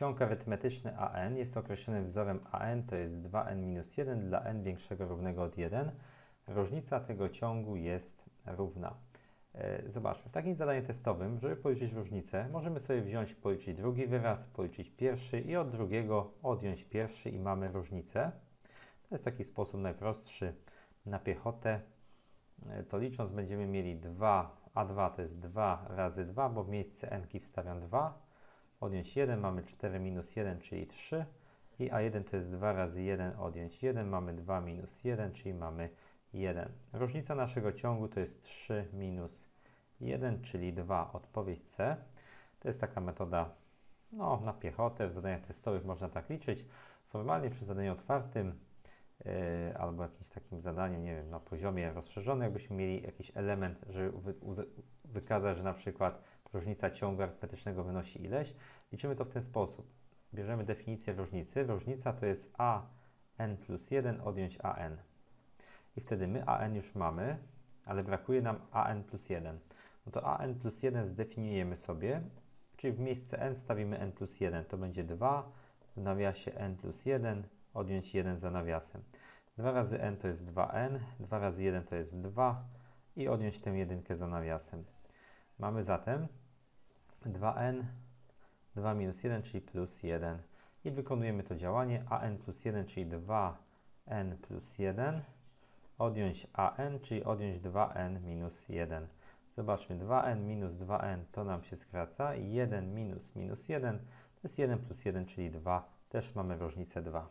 Ciąg arytmetyczny AN jest określony wzorem AN, to jest 2n minus 1 dla n większego równego od 1. Różnica tego ciągu jest równa. E, Zobaczmy, w takim zadaniu testowym, żeby policzyć różnicę, możemy sobie wziąć, policzyć drugi wyraz, policzyć pierwszy i od drugiego odjąć pierwszy i mamy różnicę. To jest taki sposób najprostszy na piechotę. E, To licząc będziemy mieli 2, a2 to jest 2 razy 2, bo w miejsce n wstawiam 2. Odjąć 1 mamy 4 minus 1, czyli 3. I a1 to jest 2 razy 1 odjąć 1, mamy 2 minus 1, czyli mamy 1. Różnica naszego ciągu to jest 3 minus 1, czyli 2. Odpowiedź C. To jest taka metoda no, na piechotę, w zadaniach testowych można tak liczyć. Formalnie przy zadaniu otwartym albo jakimś takim zadaniu, nie wiem, na poziomie rozszerzonym, jakbyśmy mieli jakiś element, żeby wykazać, że na przykład różnica ciągu arytmetycznego wynosi ileś, liczymy to w ten sposób. Bierzemy definicję różnicy. Różnica to jest a n plus 1 odjąć an. I wtedy my an już mamy, ale brakuje nam an plus 1. No to an plus 1 zdefiniujemy sobie, czyli w miejsce n wstawimy n plus 1. To będzie 2 w nawiasie n plus 1 odjąć 1 za nawiasem. 2 razy n to jest 2n, 2 razy 1 to jest 2 i odjąć tę jedynkę za nawiasem. Mamy zatem 2n, 2 minus 1, czyli plus 1. I wykonujemy to działanie an plus 1, czyli 2n plus 1, odjąć an, czyli odjąć 2n minus 1. Zobaczmy, 2n minus 2n to nam się skraca i 1 minus minus 1 to jest 1 plus 1, czyli 2. Też mamy różnicę 2.